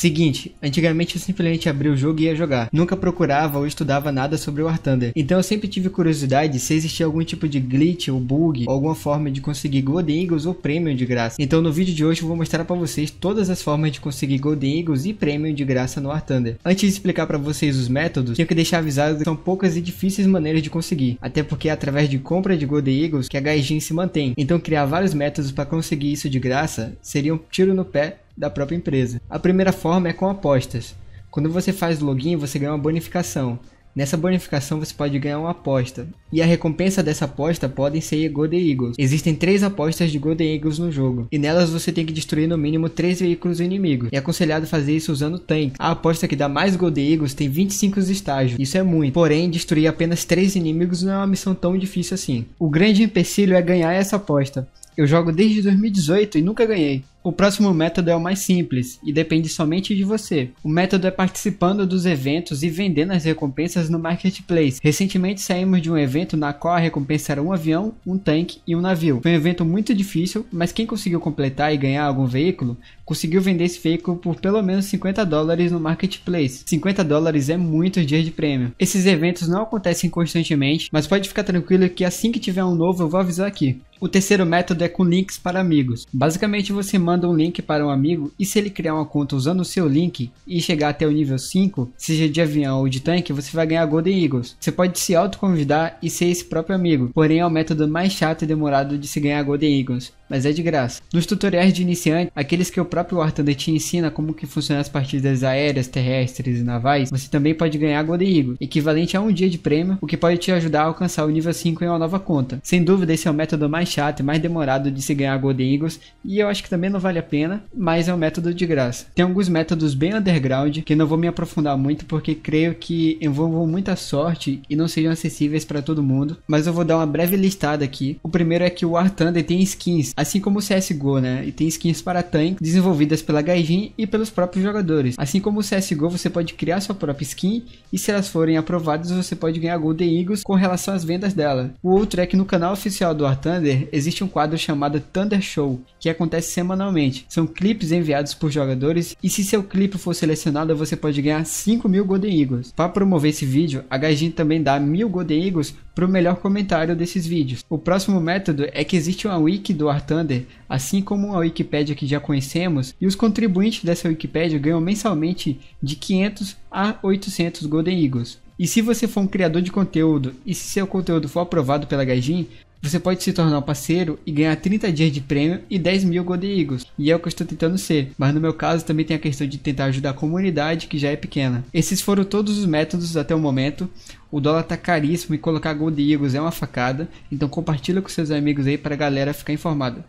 Seguinte, antigamente eu simplesmente abria o jogo e ia jogar. Nunca procurava ou estudava nada sobre o War Thunder. Então eu sempre tive curiosidade se existia algum tipo de glitch ou bug, ou alguma forma de conseguir Golden Eagles ou Premium de graça. Então no vídeo de hoje eu vou mostrar para vocês todas as formas de conseguir Golden Eagles e Premium de graça no War Thunder. Antes de explicar para vocês os métodos, tenho que deixar avisado que são poucas e difíceis maneiras de conseguir. Até porque é através de compra de Golden Eagles que a Gaijin se mantém. Então criar vários métodos para conseguir isso de graça seria um tiro no pé da própria empresa. A primeira forma é com apostas. Quando você faz login, você ganha uma bonificação. Nessa bonificação você pode ganhar uma aposta. E a recompensa dessa aposta podem ser Golden Eagles. Existem três apostas de Golden Eagles no jogo. E nelas você tem que destruir no mínimo três veículos inimigos. É aconselhado fazer isso usando tank. A aposta que dá mais Golden Eagles tem 25 estágios. Isso é muito. Porém, destruir apenas três inimigos não é uma missão tão difícil assim. O grande empecilho é ganhar essa aposta. Eu jogo desde 2018 e nunca ganhei. O próximo método é o mais simples e depende somente de você. O método é participando dos eventos e vendendo as recompensas no marketplace. Recentemente saímos de um evento na qual a recompensa era um avião, um tanque e um navio. Foi um evento muito difícil, mas quem conseguiu completar e ganhar algum veículo conseguiu vender esse veículo por pelo menos 50 dólares no marketplace. 50 dólares é muitos dias de prêmio. Esses eventos não acontecem constantemente, mas pode ficar tranquilo que assim que tiver um novo eu vou avisar aqui. O terceiro método é com links para amigos. Basicamente você manda um link para um amigo e se ele criar uma conta usando o seu link e chegar até o nível 5, seja de avião ou de tanque, você vai ganhar Golden Eagles. Você pode se autoconvidar e ser esse próprio amigo, porém é o método mais chato e demorado de se ganhar Golden Eagles mas é de graça. Nos tutoriais de iniciante, aqueles que o próprio War Thunder te ensina como que funcionam as partidas aéreas, terrestres e navais, você também pode ganhar Golden Eagle, equivalente a um dia de prêmio, o que pode te ajudar a alcançar o nível 5 em uma nova conta. Sem dúvida esse é o método mais chato e mais demorado de se ganhar Golden Eagles, e eu acho que também não vale a pena, mas é um método de graça. Tem alguns métodos bem underground, que não vou me aprofundar muito porque creio que envolvam muita sorte e não sejam acessíveis para todo mundo, mas eu vou dar uma breve listada aqui. O primeiro é que o War Thunder tem skins, assim como o CSGO, né? E tem skins para tank desenvolvidas pela Gaijin e pelos próprios jogadores. Assim como o CSGO, você pode criar sua própria skin e se elas forem aprovadas, você pode ganhar Golden Eagles com relação às vendas dela. O outro é que no canal oficial do War Thunder existe um quadro chamado Thunder Show, que acontece semanalmente. São clipes enviados por jogadores e se seu clipe for selecionado, você pode ganhar 5 mil Golden Eagles. Para promover esse vídeo, a Gaijin também dá mil Golden Eagles para o melhor comentário desses vídeos. O próximo método é que existe uma wiki do War Thunder, assim como a Wikipedia que já conhecemos, e os contribuintes dessa Wikipedia ganham mensalmente de 500 a 800 Golden Eagles. E se você for um criador de conteúdo e se seu conteúdo for aprovado pela Gaijin, você pode se tornar um parceiro e ganhar 30 dias de prêmio e 10 mil Golden Eagles. E é o que eu estou tentando ser. Mas no meu caso também tem a questão de tentar ajudar a comunidade que já é pequena. Esses foram todos os métodos até o momento. O dólar tá caríssimo e colocar Golden Eagles é uma facada. Então compartilha com seus amigos aí para a galera ficar informada.